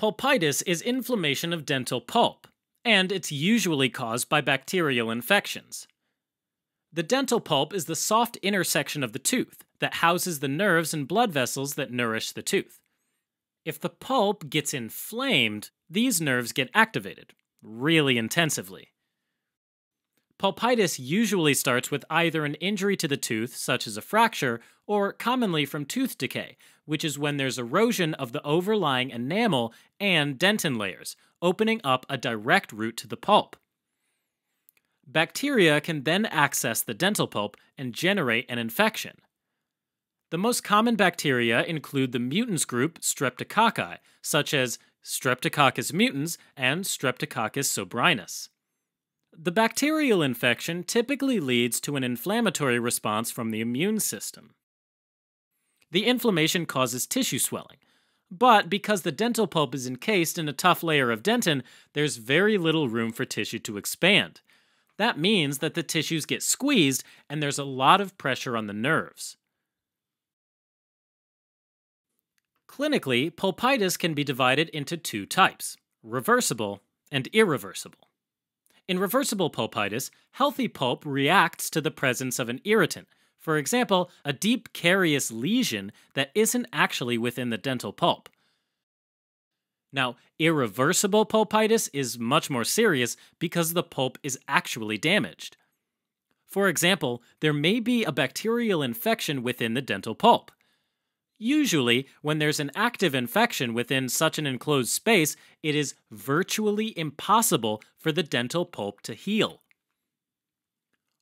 Pulpitis is inflammation of dental pulp, and it's usually caused by bacterial infections. The dental pulp is the soft inner section of the tooth that houses the nerves and blood vessels that nourish the tooth. If the pulp gets inflamed, these nerves get activated really intensively. Pulpitis usually starts with either an injury to the tooth, such as a fracture, or commonly from tooth decay, which is when there's erosion of the overlying enamel and dentin layers, opening up a direct route to the pulp. Bacteria can then access the dental pulp and generate an infection. The most common bacteria include the mutans group Streptococci, such as Streptococcus mutans and Streptococcus sobrinus. The bacterial infection typically leads to an inflammatory response from the immune system. The inflammation causes tissue swelling, but because the dental pulp is encased in a tough layer of dentin, there's very little room for tissue to expand. That means that the tissues get squeezed and there's a lot of pressure on the nerves. Clinically, pulpitis can be divided into two types reversible and irreversible. In reversible pulpitis, healthy pulp reacts to the presence of an irritant, for example, a deep carious lesion that isn't actually within the dental pulp. Now, irreversible pulpitis is much more serious because the pulp is actually damaged. For example, there may be a bacterial infection within the dental pulp. Usually, when there's an active infection within such an enclosed space, it is virtually impossible for the dental pulp to heal.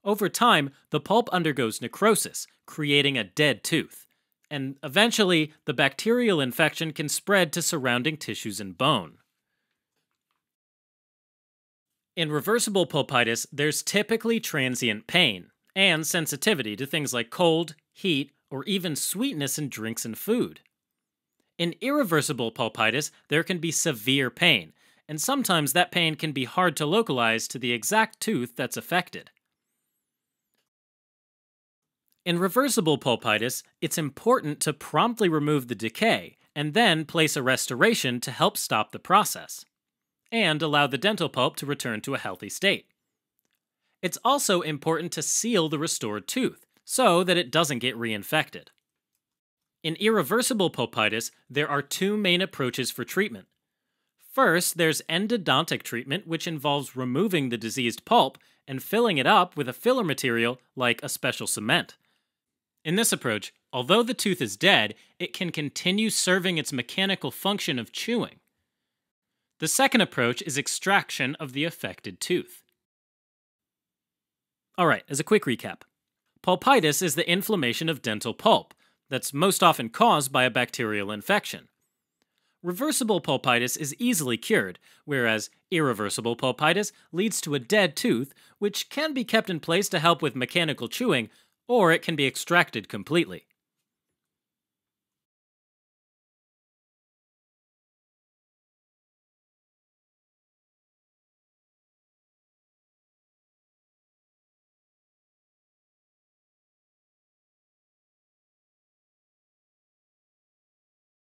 Over time, the pulp undergoes necrosis, creating a dead tooth, and eventually, the bacterial infection can spread to surrounding tissues and bone. In reversible pulpitis, there's typically transient pain and sensitivity to things like cold, heat, or even sweetness in drinks and food. In irreversible pulpitis, there can be severe pain, and sometimes that pain can be hard to localize to the exact tooth that's affected. In reversible pulpitis, it's important to promptly remove the decay and then place a restoration to help stop the process, and allow the dental pulp to return to a healthy state. It's also important to seal the restored tooth so that it doesn't get reinfected. In irreversible pulpitis, there are two main approaches for treatment. First, there's endodontic treatment, which involves removing the diseased pulp and filling it up with a filler material like a special cement. In this approach, although the tooth is dead, it can continue serving its mechanical function of chewing. The second approach is extraction of the affected tooth. Alright, as a quick recap Pulpitis is the inflammation of dental pulp that's most often caused by a bacterial infection. Reversible pulpitis is easily cured, whereas irreversible pulpitis leads to a dead tooth, which can be kept in place to help with mechanical chewing, or it can be extracted completely.